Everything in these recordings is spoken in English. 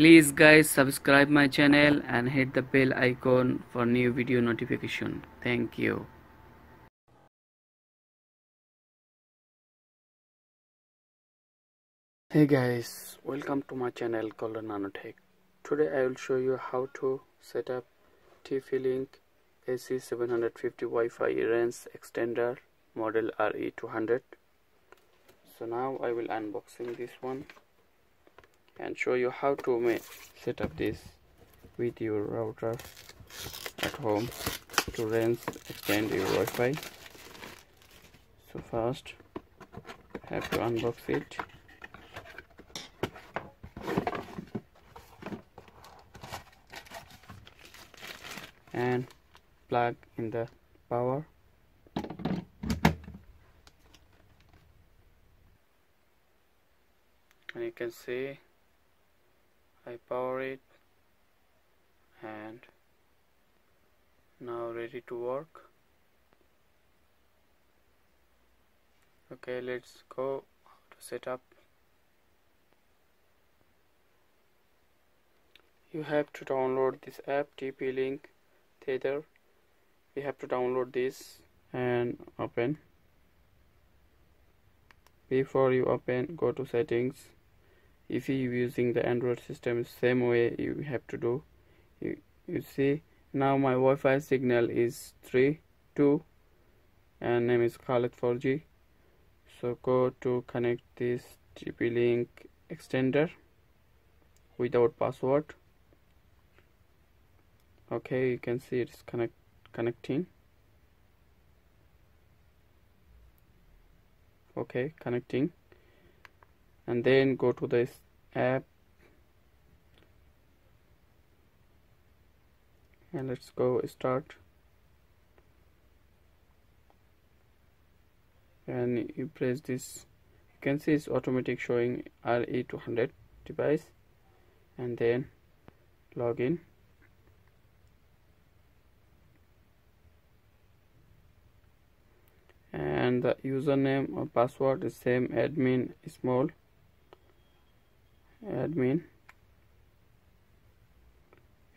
Please guys subscribe my channel and hit the bell icon for new video notification. Thank you. Hey guys, welcome to my channel Golden Nanotech. Today I will show you how to set up TP-Link AC750 Wi-Fi range extender model RE200. So now I will unboxing this one and show you how to make, set up this with your router at home to range extend your Wi-Fi. So first have to unbox it and plug in the power and you can see I power it and now ready to work. Okay let's go to set up you have to download this app TP-Link tether. We have to download this and open. Before you open go to settings if you using the android system same way you have to do. You, you see now my Wi-Fi signal is 3 2 and name is Khaled 4G so go to connect this TP-Link extender without password. Okay you can see it's connect connecting. Okay connecting and then go to this app. And let's go start. And you press this. You can see it's automatic showing RE200 device. And then login. And the username or password is same admin small admin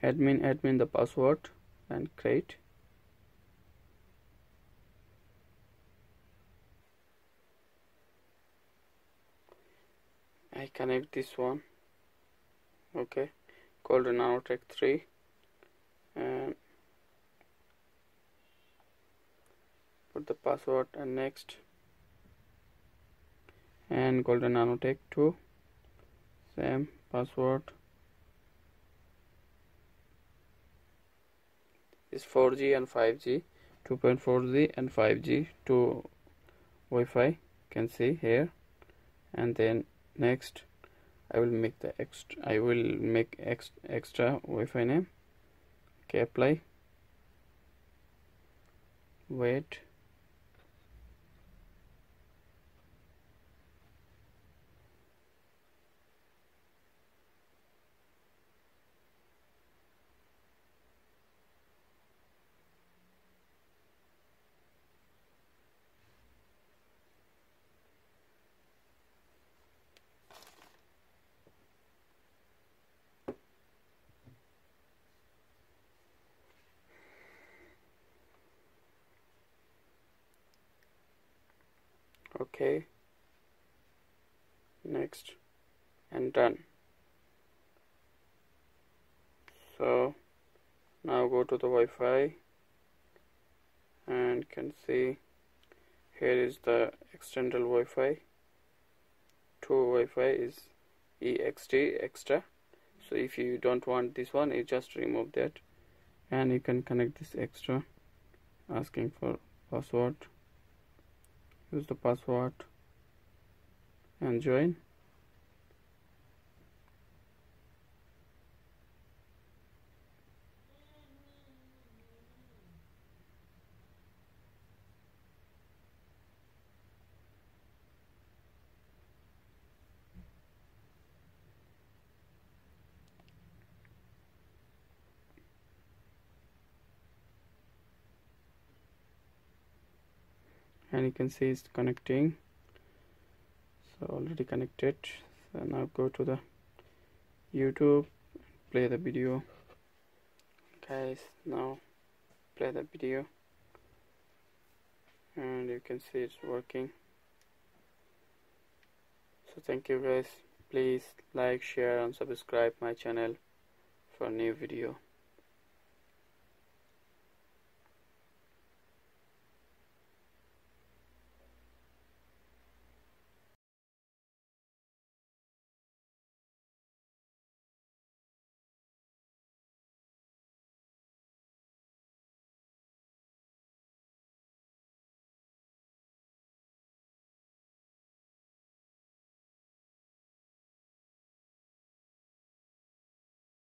admin admin the password and create. I connect this one. Okay. Golden nanotech 3 and put the password and next. And golden nanotech 2 same password. Is 4G and 5G 2.4G and 5G to Wi-Fi can see here. And then next I will make the extra I will make ex, extra Wi-Fi name. Okay apply. Wait okay. Next. And done. So now go to the Wi-Fi. And can see here is the external Wi-Fi. Two Wi-Fi is EXT extra. So if you don't want this one you just remove that. And you can connect this extra asking for password use the password and join and you can see it's connecting. So already connected. So now go to the YouTube play the video. Guys now play the video. And you can see it's working. So thank you guys. Please like share and subscribe my channel for new video